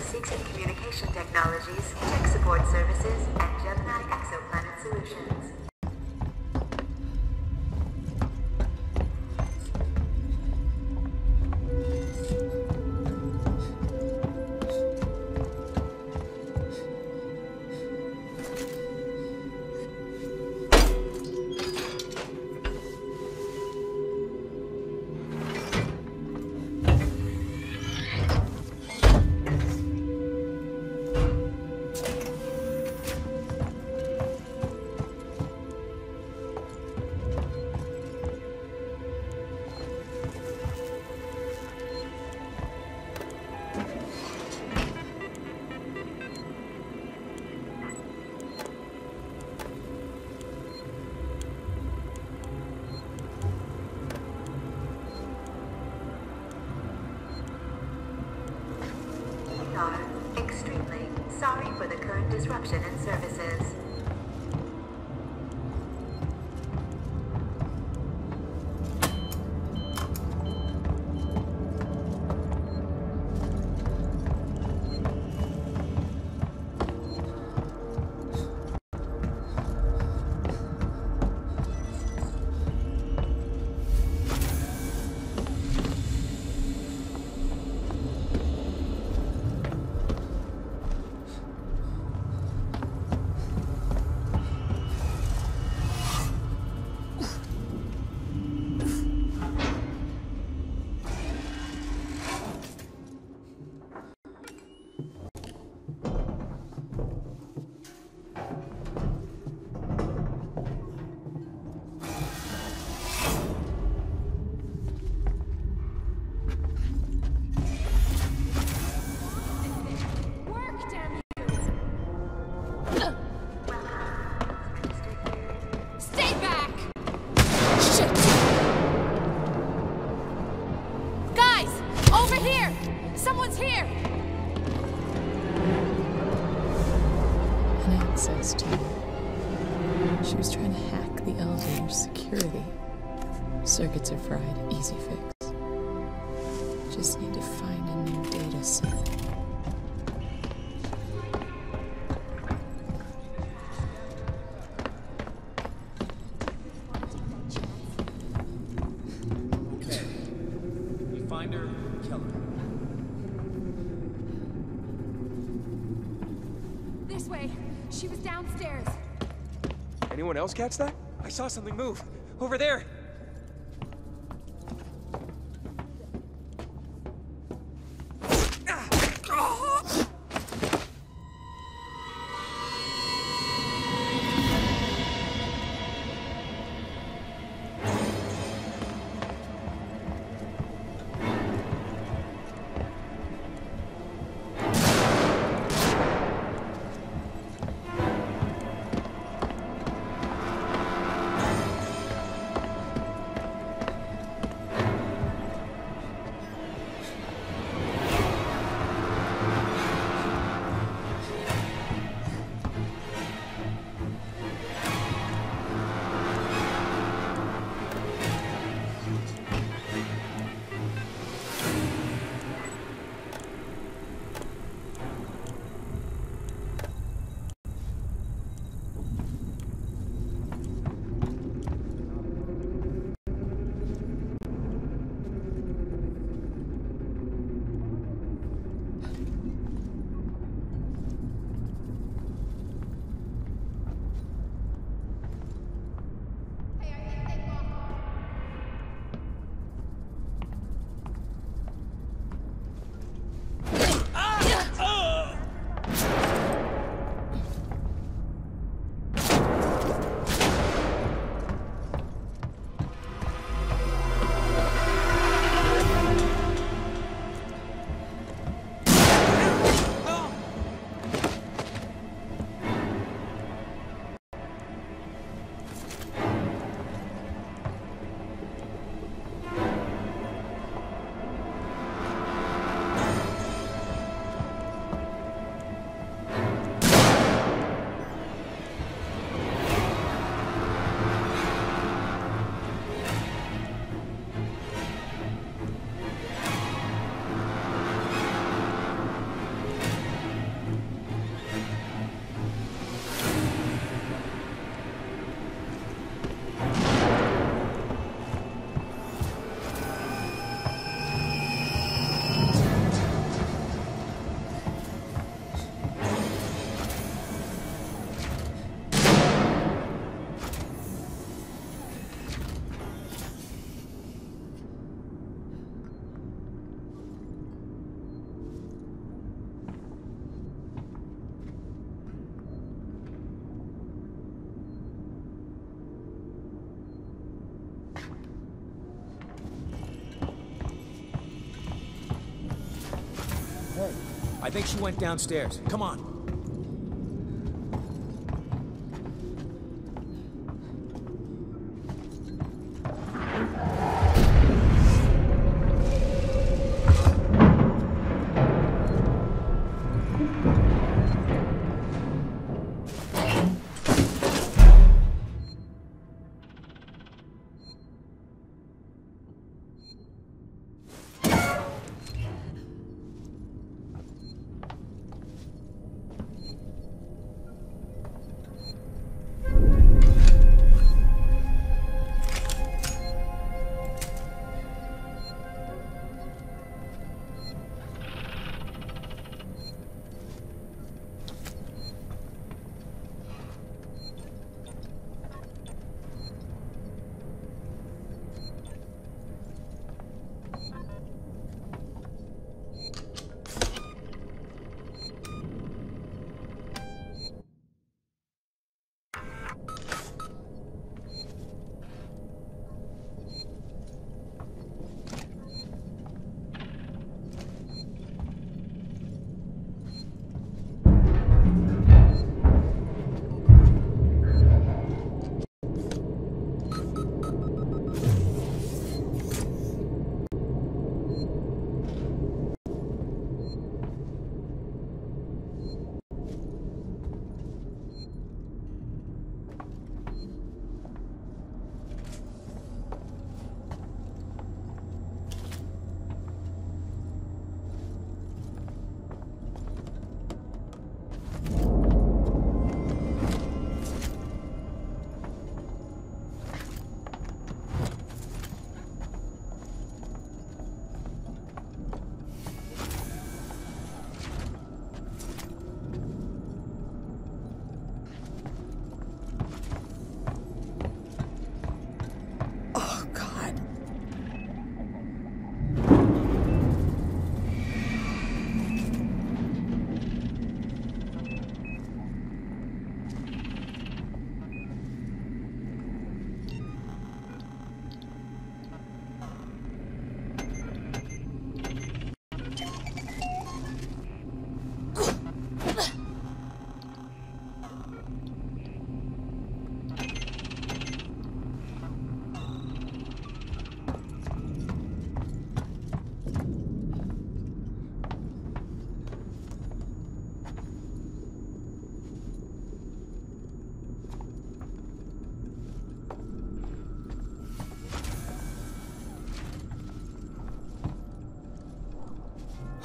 serving Seegson Communication Technologies, Tech Support Services, and Gemini Exoplanet Solutions. Disruption in services. She was trying to hack the elevator's security. Circuits are fried, easy fix. Just need to find a new data set. Downstairs. Anyone else catch that? I saw something move. Over there! I think she went downstairs. Come on.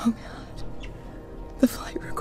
Oh, God. The flight recorder.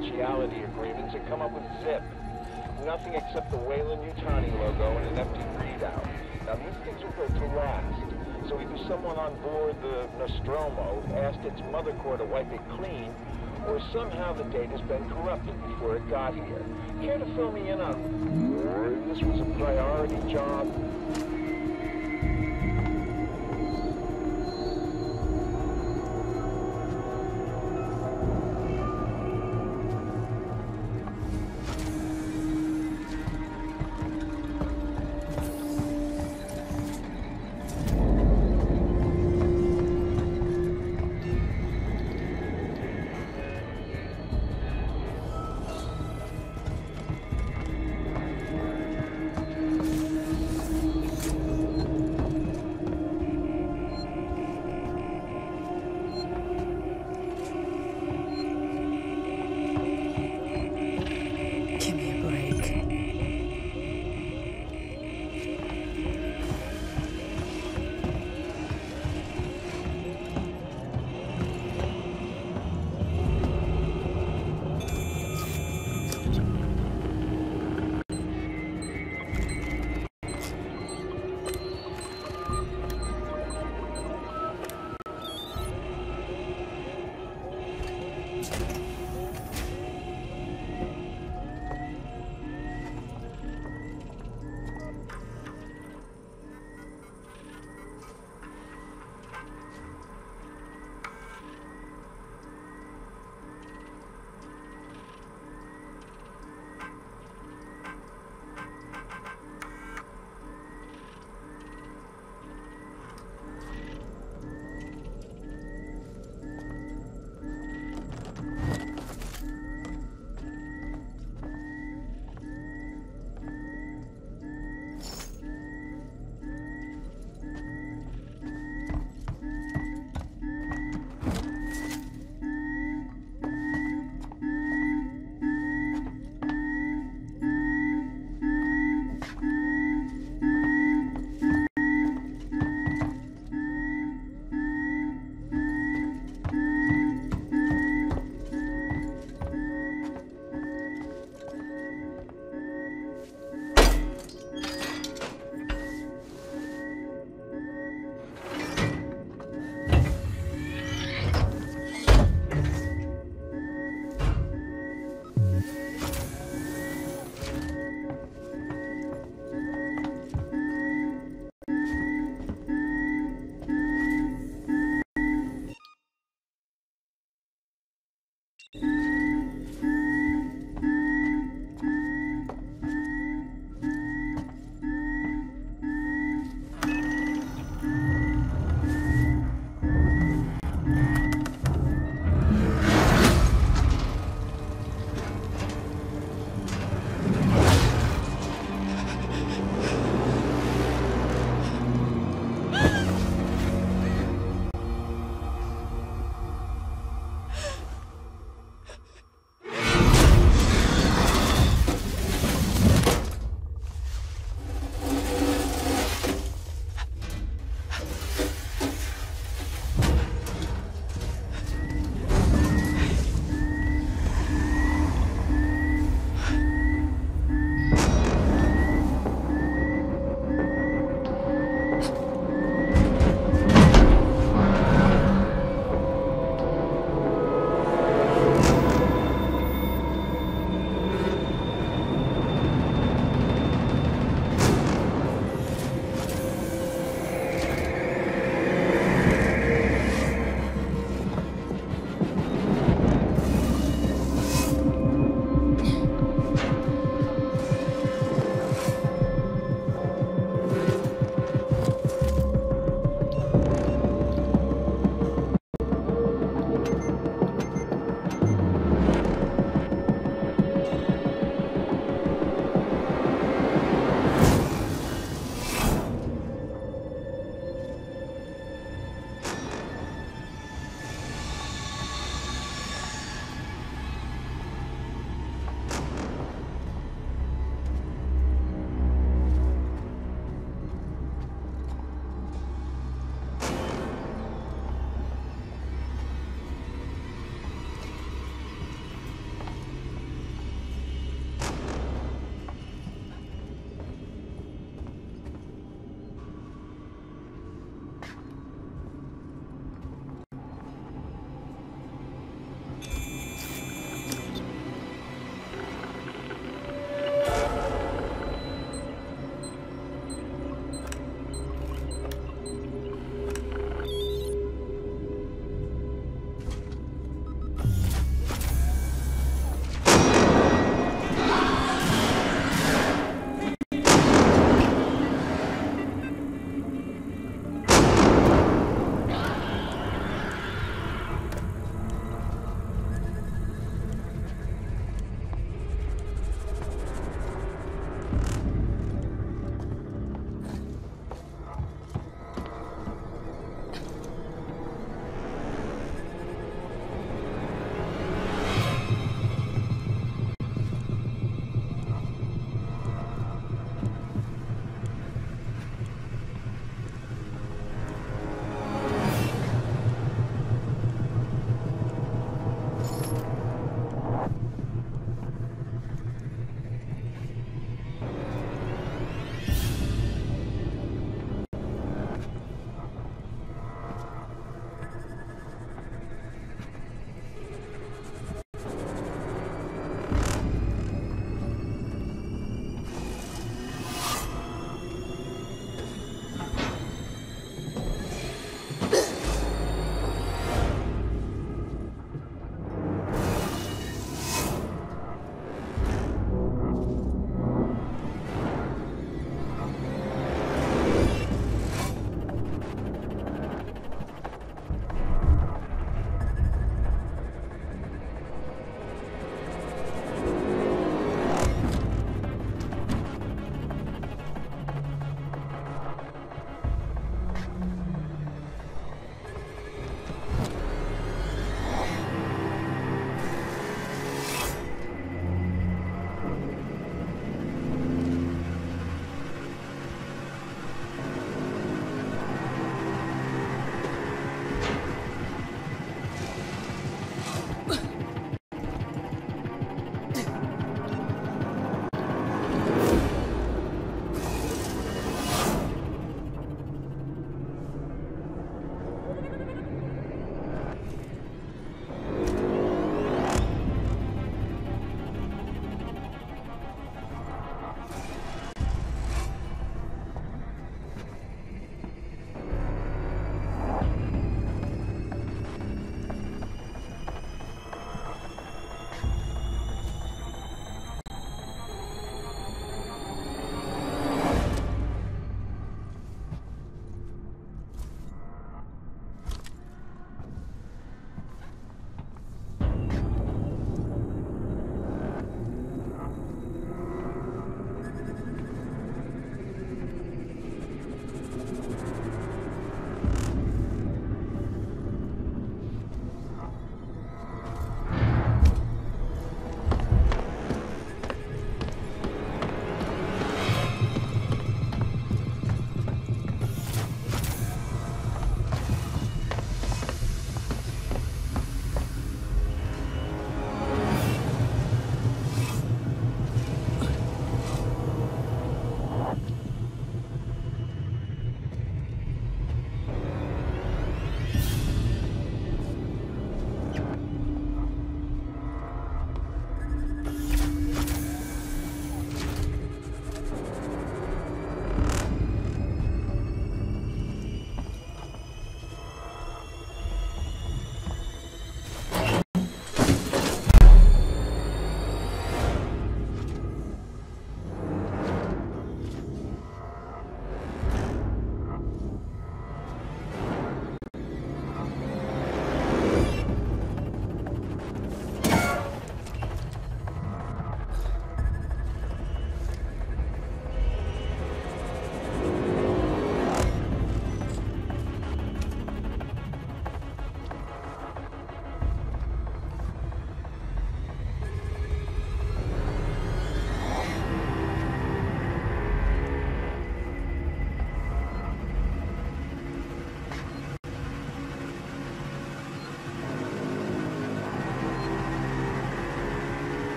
Confidentiality agreements and come up with zip. Nothing except the Weyland-Yutani logo and an empty readout. Now these things are built to last. So either someone on board the Nostromo asked its mother core to wipe it clean, or somehow the data's been corrupted before it got here. Care to fill me in on this was a priority job?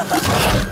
えっ?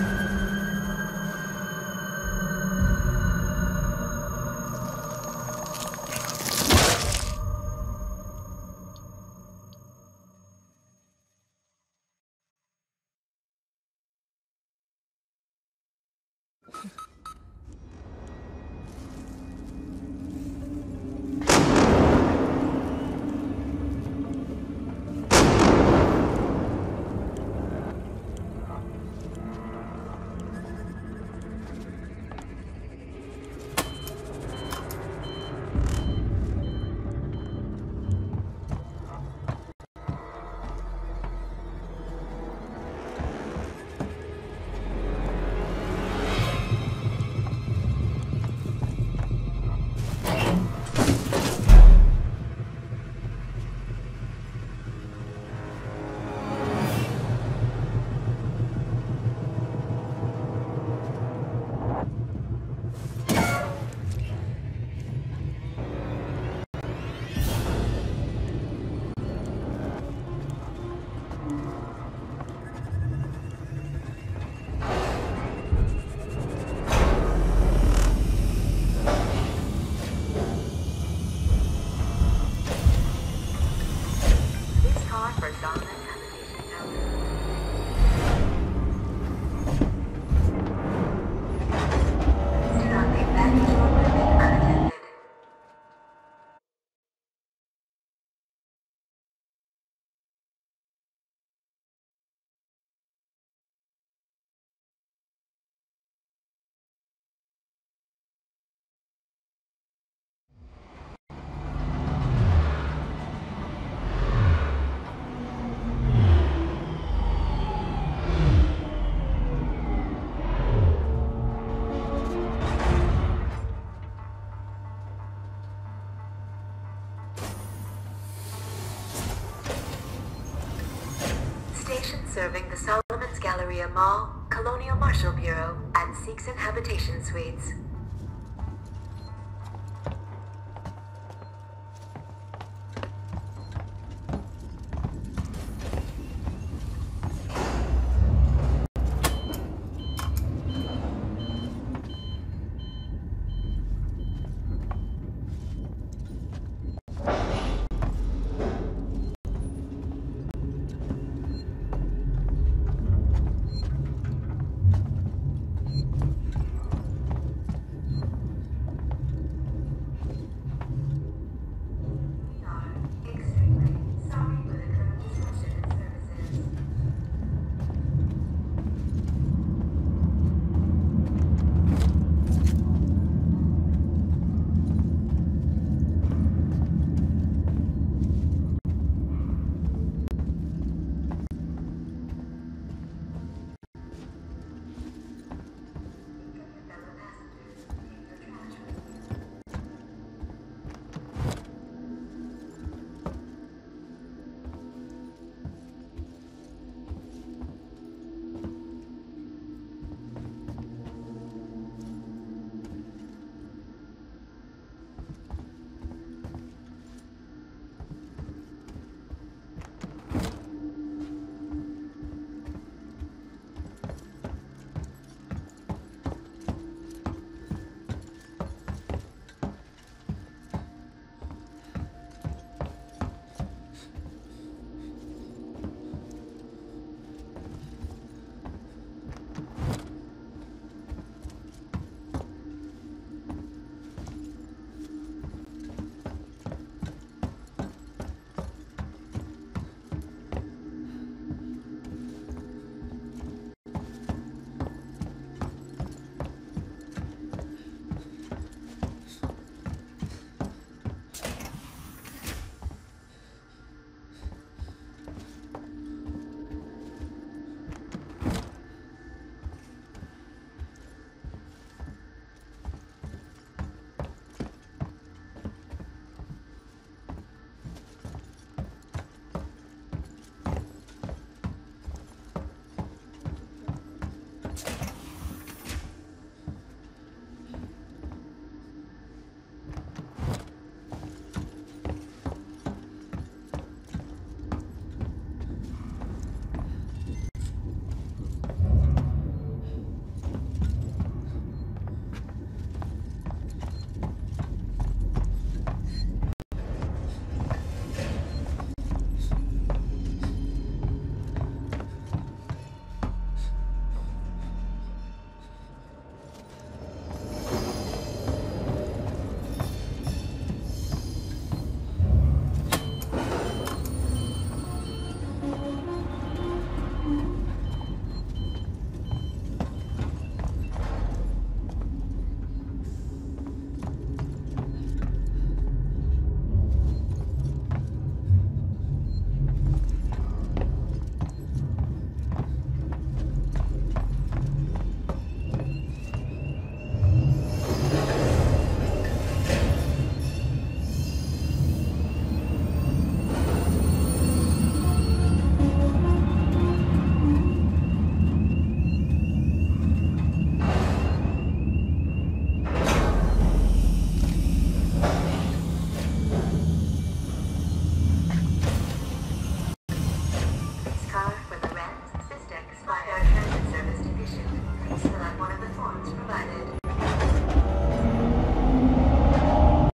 Mall, Colonial Marshal Bureau, and Seegson Habitation Suites.